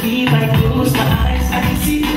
see my eyes, I see